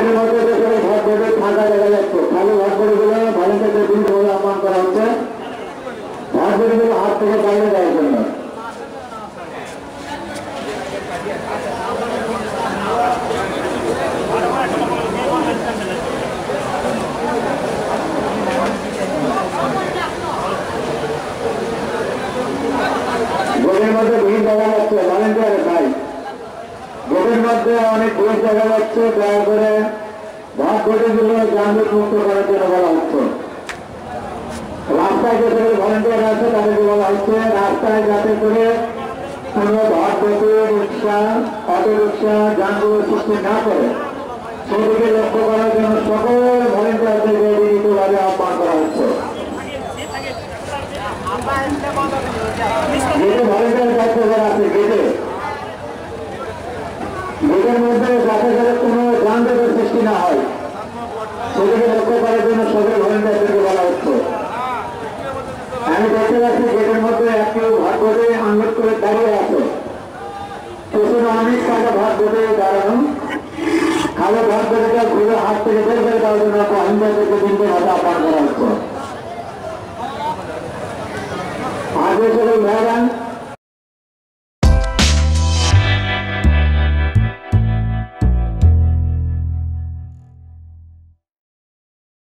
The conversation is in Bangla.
লাইনের মধ্যে দেখে ভোট দেবে ফাঁকা দেখা যাচ্ছে। খালি ভোট করে দিলে ভলেন্টিয়ারদের বিরুদ্ধে আহ্বান করা হচ্ছে ভোট করে দিলে হাত থেকে বাইরে দেওয়ার জন্য। ভিড় দেখা যাচ্ছে মধ্যে অনেক ভিড় দেখা যাচ্ছে দয়া করে করে যানজট মুক্ত করার জন্য বলা হচ্ছে। রাস্তায় যে ভলেন্টিয়ার আছে তাদেরকে বলা হচ্ছে রাস্তায় যাতে করে কোনো ভাগ রিক্সা অটো রিক্সা যানবাহন সৃষ্টি না করে সেদিকে লক্ষ্য করার জন্য সকল ভলেন্টিয়ারদেরকে বিনীতভাবে আহ্বান করা হচ্ছে। গেটে ভলেন্টিয়ার গেটের মধ্যে যাতে করে কোনো যানজটের সৃষ্টি না হয়, সেদিকে লক্ষ্য করার জন্য সকল ভলেন্টিয়ারদেরকে বলা হচ্ছে। আমি দেখতে পাচ্ছি গেটের মধ্যে একটু ভাগ করে আনলোড করে দাঁড়িয়ে আছে। পেছনে অনেক টাকা ভাগ করে দাঁড়ানো। খালে ভাগ করে ঘুরে হাত থেকে বের করে দেওয়ার জন্য ভলেন্টিয়ারদেরকে তিনটে ভাষা আহ্বান করা হচ্ছে। আগে সকল ভাইরান